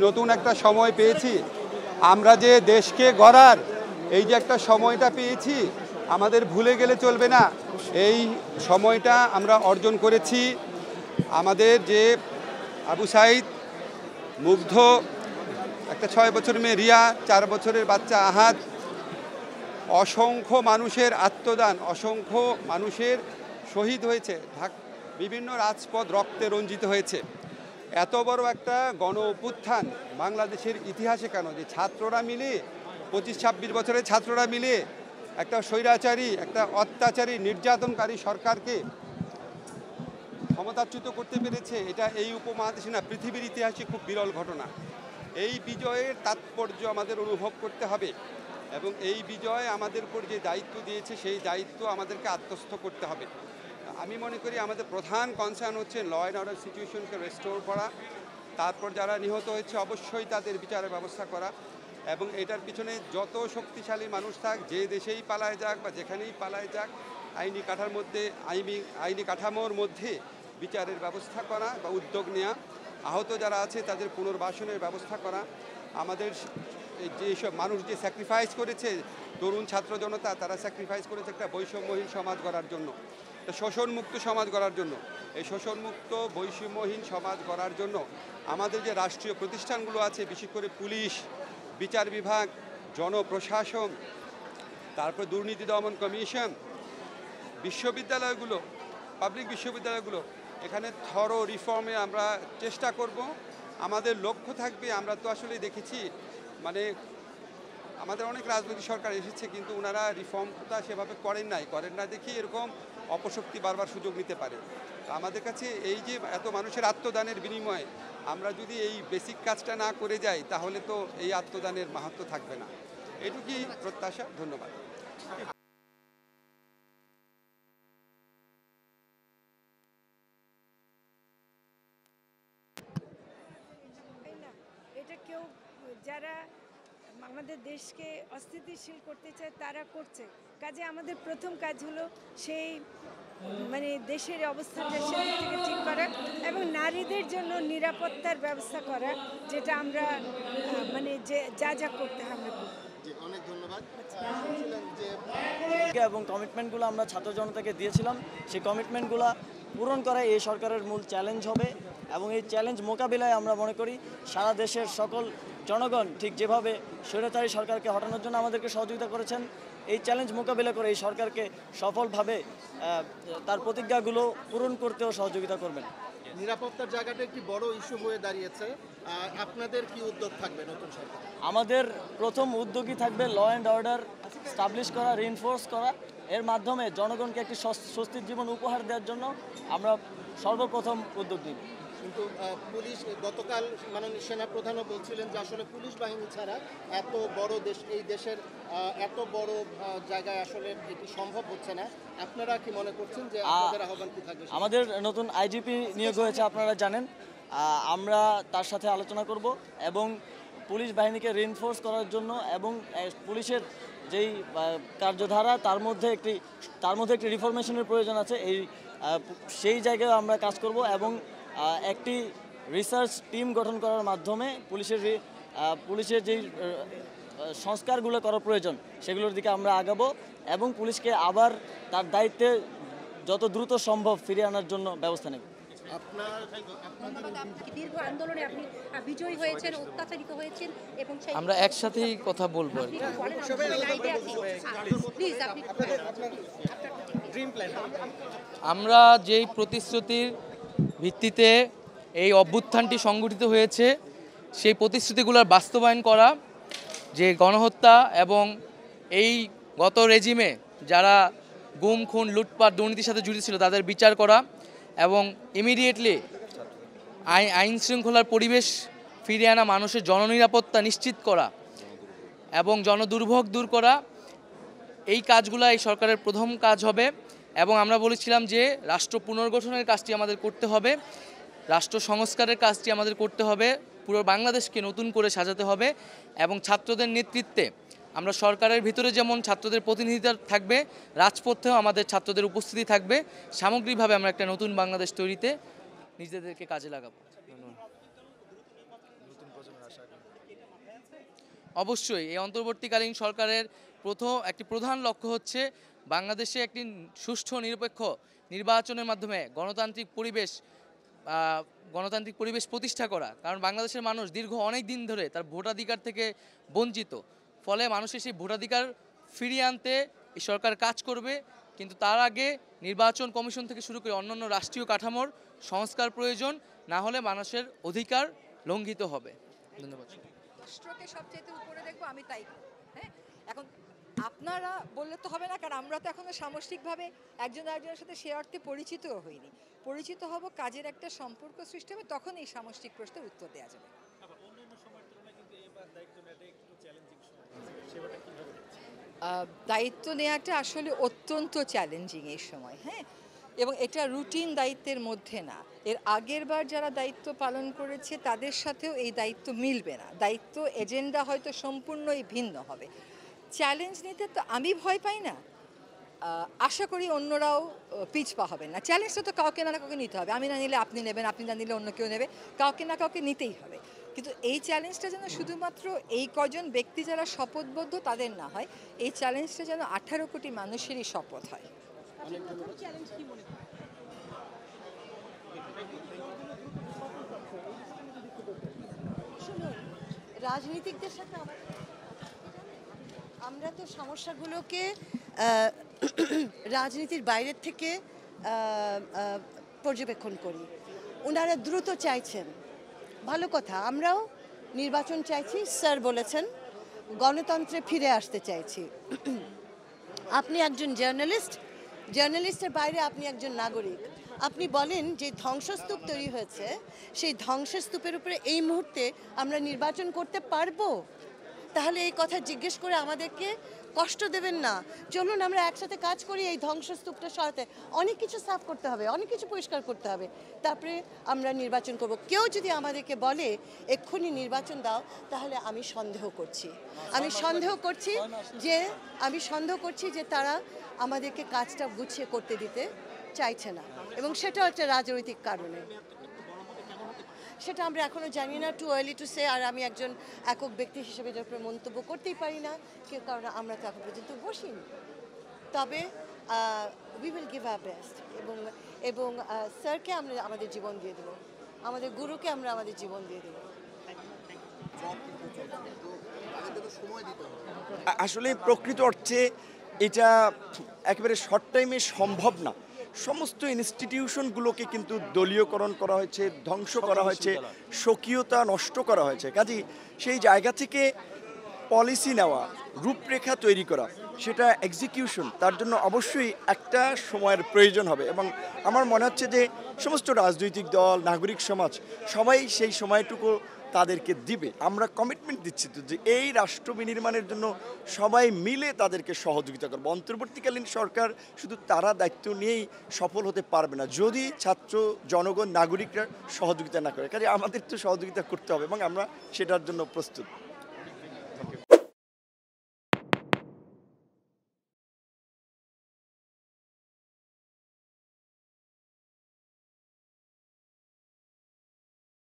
নতুন একটা সময় পেয়েছি। আমরা যে দেশকে গড়ার, এই যে একটা সময়টা পেয়েছি, আমাদের ভুলে গেলে চলবে না। এই সময়টা আমরা অর্জন করেছি। আমাদের যে আবু সাইদ, মুগ্ধ, একটা ছয় বছর মেয়ে রিয়া, চার বছরের বাচ্চা আহাদ, অসংখ্য মানুষের আত্মদান, অসংখ্য মানুষের শহীদ হয়েছে। বিভিন্ন রাজপথ রক্তে রঞ্জিত হয়েছে। এত বড় একটা গণ অভ্যুত্থান বাংলাদেশের ইতিহাসে কেন? যে ছাত্ররা মিলে, পঁচিশ ছাব্বিশ বছরের ছাত্ররা মিলে একটা স্বৈরাচারী, একটা অত্যাচারী, নির্যাতনকারী সরকারকে ক্ষমতাচ্যুত করতে পেরেছে, এটা এই উপমহাদেশে না, পৃথিবীর ইতিহাসে খুব বিরল ঘটনা। এই বিজয়ের তাৎপর্য আমাদের অনুভব করতে হবে এবং এই বিজয় আমাদের উপর যে দায়িত্ব দিয়েছে, সেই দায়িত্ব আমাদেরকে আত্মস্থ করতে হবে। আমি মনে করি আমাদের প্রধান কনসার্ন হচ্ছে ল অ্যান্ড অর্ডার সিচুয়েশনকে রেস্টোর করা। তারপর যারা নিহত হয়েছে, অবশ্যই তাদের বিচারের ব্যবস্থা করা এবং এটার পিছনে যত শক্তিশালী মানুষ থাক, যে দেশেই পালায় যাক বা যেখানেই পালায় যাক, আইনি কাঠার মধ্যে আইনি আইনি কাঠামোর মধ্যে বিচারের ব্যবস্থা করা বা উদ্যোগ নেওয়া আহত যারা আছে, তাদের পুনর্বাসনের ব্যবস্থা করা। আমাদের যেসব মানুষ যে স্যাক্রিফাইস করেছে তরুণ ছাত্র জনতা, তারা স্যাক্রিফাইস করেছে একটা বৈষম্যহীন সমাজ গড়ার জন্য। শোষণমুক্ত সমাজ গড়ার জন্য। এই শোষণমুক্ত, বৈষম্যহীন সমাজ গড়ার জন্য আমাদের যে রাষ্ট্রীয় প্রতিষ্ঠানগুলো আছে, বিশেষ করে পুলিশ, বিচার বিভাগ, জনপ্রশাসন, তারপর দুর্নীতি দমন কমিশন, বিশ্ববিদ্যালয়গুলো পাবলিক বিশ্ববিদ্যালয়গুলো, এখানে থর রিফর্মে আমরা চেষ্টা করব। আমাদের লক্ষ্য থাকবে, আমরা তো আসলে দেখেছি মানে আমাদের অনেক রাজনৈতিক সরকার এসেছে, কিন্তু ওনারা রিফর্মটা সেভাবে করেন নাই। করেন না দেখি এরকম অপশক্তি বারবার সুযোগ নিতে পারে। আমাদের কাছে এই যে এত মানুষের আত্মদানের বিনিময়ে আমরা যদি এই বেসিক কাজটা না করে যাই, তাহলে তো এই আত্মদানের মাহাত্ম থাকবে না। এটুকুই প্রত্যাশা, ধন্যবাদ। যারা আমাদের দেশকে অস্থিতিশীল করতে চায় তারা করছে। কাজে আমাদের প্রথম কাজ হলো সেই মানে দেশের অবস্থাটা সেদিক থেকে ঠিক করা এবং নারীদের জন্য নিরাপত্তার ব্যবস্থা করা যেটা আমরা মানে যে যা যা করতে হয় আমরা অনেক ধন্যবাদ। এবং কমিটমেন্টগুলো আমরা ছাত্র জনতাকে দিয়েছিলাম সেই কমিটমেন্টগুলো পূরণ করা এই সরকারের মূল চ্যালেঞ্জ হবে। এবং এই চ্যালেঞ্জ মোকাবিলায় আমরা মনে করি সারা দেশের সকল জনগণ ঠিক যেভাবে স্বৈরাচারী সরকারকে হটানোর জন্য আমাদেরকে সহযোগিতা করেছেন এই চ্যালেঞ্জ মোকাবিলা করে এই সরকারকে সফলভাবে তার প্রতিজ্ঞাগুলো পূরণ করতেও সহযোগিতা করবেন। নিরাপত্তার জায়গাটা একটি বড় ইস্যু হয়ে দাঁড়িয়েছে। আপনাদের কি উদ্যোগ থাকবে নতুন সরকার? আমাদের প্রথম উদ্যোগই থাকবে ল অ্যান্ড অর্ডার স্টাবলিশ করা রিনফোর্স করা। এর মাধ্যমে জনগণকে একটি স্বস্তির জীবন উপহার দেওয়ার জন্য আমরা সর্বপ্রথম উদ্যোগ নিই কিন্তু পুলিশ গতকাল মাননীয় সেনা প্রধানও বলছিলেন যে আসলে পুলিশ বাহিনী ছাড়া এত বড় দেশ এই দেশের এত বড় জায়গায় আসলে এটি সম্ভব হচ্ছে না। আপনারা কি মনে করছেন যে আপনাদের আহ্বান কি থাকবে? আমাদের নতুন আইজিপি নিয়োগ হয়েছে আপনারা জানেন। আমরা তার সাথে আলোচনা করব এবং পুলিশ বাহিনীকে রিনফোর্স করার জন্য এবং পুলিশের যেই কার্যধারা তার মধ্যে একটি তার মধ্যে একটি রিফরমেশনের প্রয়োজন আছে। এই সেই জায়গায় আমরা কাজ করব এবং একটি রিসার্চ টিম গঠন করার মাধ্যমে পুলিশের পুলিশের যেই সংস্কারগুলো করা প্রয়োজন সেগুলোর দিকে আমরা আগাবো এবং পুলিশকে আবার তার দায়িত্বে যত দ্রুত সম্ভব ফিরিয়ে আনার জন্য ব্যবস্থা নেব। আমরা একসাথেই কথা বলব আপনি আমরা যেই প্রতিশ্রুতির ভিত্তিতে এই অভ্যুত্থানটি সংগঠিত হয়েছে, সেই প্রতিশ্রুতিগুলোর বাস্তবায়ন করা, যে গণহত্যা এবং এই গত রেজিমে যারা গুম, খুন, লুটপাট, দুর্নীতির সাথে জড়িত ছিল, তাদের বিচার করা এবং ইমিডিয়েটলি আইন শৃঙ্খলার পরিবেশ ফিরিয়ে আনা, মানুষের জননিরাপত্তা নিশ্চিত করা এবং জনদুর্ভোগ দূর করা, এই কাজগুলো এই সরকারের প্রথম কাজ হবে। এবং আমরা বলেছিলাম যে রাষ্ট্র পুনর্গঠনের কাজটি আমাদের করতে হবে, রাষ্ট্র সংস্কারের কাজটি আমাদের করতে হবে, পুরো বাংলাদেশকে নতুন করে সাজাতে হবে এবং ছাত্রদের নেতৃত্বে আমরা সরকারের ভিতরে যেমন ছাত্রদের প্রতিনিধিত্ব থাকবে, রাজপথেও আমাদের ছাত্রদের উপস্থিতি থাকবে, সামগ্রিকভাবে আমরা একটা নতুন বাংলাদেশ তৈরিতে নিজেদেরকে কাজে লাগাবো। অবশ্যই, এই অন্তর্বর্তীকালীন সরকারের প্রথম, একটি প্রধান লক্ষ্য হচ্ছে বাংলাদেশে একটি সুষ্ঠু নিরপেক্ষ নির্বাচনের মাধ্যমে গণতান্ত্রিক পরিবেশ গণতান্ত্রিক পরিবেশ প্রতিষ্ঠা করা। কারণ বাংলাদেশের মানুষ দীর্ঘ অনেক দিন ধরে তার ভোটাধিকার থেকে বঞ্চিত। ফলে মানুষের সেই ভোটাধিকার ফিরিয়ে আনতে এই সরকার কাজ করবে। কিন্তু তার আগে নির্বাচন কমিশন থেকে শুরু করে অন্যান্য রাষ্ট্রীয় কাঠামোর সংস্কার প্রয়োজন, না হলে মানুষের অধিকার লঙ্ঘিত হবে। ধন্যবাদ। সবচেয়ে উপরে দেখব আমি তাই। হ্যাঁ? এখন আপনারা বললে তো হবে না কারণ আমরা তো এখনও সামষ্টিকভাবে একজন আরেকজনের সাথে সে অর্থে পরিচিতও হইনি। পরিচিত হব কাজের একটা সম্পর্ক সৃষ্টি হবে তখন এই সামষ্টিক প্রশ্নের উত্তর দেওয়া যাবে। দায়িত্ব নেওয়াটা আসলে অত্যন্ত চ্যালেঞ্জিং এই সময় হ্যাঁ? এবং এটা রুটিন দায়িত্বের মধ্যে না। এর আগের বার যারা দায়িত্ব পালন করেছে তাদের সাথেও এই দায়িত্ব মিলবে না। দায়িত্ব এজেন্ডা হয়তো সম্পূর্ণই ভিন্ন হবে। চ্যালেঞ্জ নিতে তো আমি ভয় পাই না। আশা করি অন্যরাও পিছপা হবেন না। চ্যালেঞ্জটা তো কাউকে না কাউকে নিতে হবে। আমি না নিলে আপনি নেবেন আপনি না নিলে অন্য কেউ নেবে। কাউকে না কাউকে নিতেই হবে। কিন্তু এই চ্যালেঞ্জটা যেন শুধুমাত্র এই কজন ব্যক্তি যারা শপথবদ্ধ তাদের না হয় এই চ্যালেঞ্জটা যেন আঠারো কোটি মানুষেরই শপথ হয়। শুনুন রাজনীতিকদের সাথে তো সমস্যাগুলোকে রাজনীতির বাইরের থেকে পর্যবেক্ষণ করি। ওনারা দ্রুত চাইছেন। ভালো কথা, আমরাও নির্বাচন চাইছি, স্যার বলেছেন, গণতন্ত্রে ফিরে আসতে চাইছি। আপনি একজন জার্নালিস্ট, জার্নালিস্টের বাইরে আপনি একজন নাগরিক। আপনি বলেন যে ধ্বংসস্তূপ তৈরি হয়েছে, সেই ধ্বংসস্তূপের উপরে এই মুহূর্তে আমরা নির্বাচন করতে পারব? তাহলে এই কথা জিজ্ঞেস করে আমাদেরকে কষ্ট দেবেন না। চলুন আমরা একসাথে কাজ করি এই ধ্বংসস্তূপটা সরাতে। অনেক কিছু সাফ করতে হবে, অনেক কিছু পরিষ্কার করতে হবে। তারপরে আমরা নির্বাচন করব। কেউ যদি আমাদেরকে বলে, এক্ষুনি নির্বাচন দাও, তাহলে আমি সন্দেহ করছি। আমি সন্দেহ করছি যে, আমি সন্দেহ করছি যে তারা আমাদেরকে কাজটা গুছিয়ে করতে দিতে চাইছে না। এবং সেটা একটা রাজনৈতিক কারণে। সেটা আমরা এখনও জানি না টু আর্লি টু সে আর আমি একজন একক ব্যক্তি হিসেবে এটার উপরে মন্তব্য করতেই পারি না, কেউ কারণ আমরা তো এখন পর্যন্ত বসিনি। তবে we will give our best এবং এবং স্যারকে আমরা আমাদের জীবন দিয়ে দেবো, আমাদের গুরুকে আমরা আমাদের জীবন দিয়ে দেবো। আসলে প্রকৃত অর্থে এটা একেবারে শর্ট টাইমে সম্ভব না। সমস্ত ইনস্টিটিউশনগুলোকে কিন্তু দলীয়করণ করা হয়েছে ধ্বংস করা হয়েছে স্বকীয়তা নষ্ট করা হয়েছে। কাজেই সেই জায়গা থেকে পলিসি নেওয়া রূপরেখা তৈরি করা সেটা এক্সিকিউশন তার জন্য অবশ্যই একটা সময়ের প্রয়োজন হবে। এবং আমার মনে হচ্ছে যে সমস্ত রাজনৈতিক দল নাগরিক সমাজ সবাই সেই সময়টুকু তাদেরকে দিবে। আমরা কমিটমেন্ট দিচ্ছি তো যে এই রাষ্ট্র বিনির্মাণের জন্য সবাই মিলে তাদেরকে সহযোগিতা করব। অন্তর্বর্তীকালীন সরকার শুধু তারা দায়িত্ব নিয়েই সফল হতে পারবে না। যদি ছাত্র জনগণ, নাগরিকরা সহযোগিতা না করে, কাজে আমাদের তো সহযোগিতা করতে হবে এবং আমরা সেটার জন্য প্রস্তুত।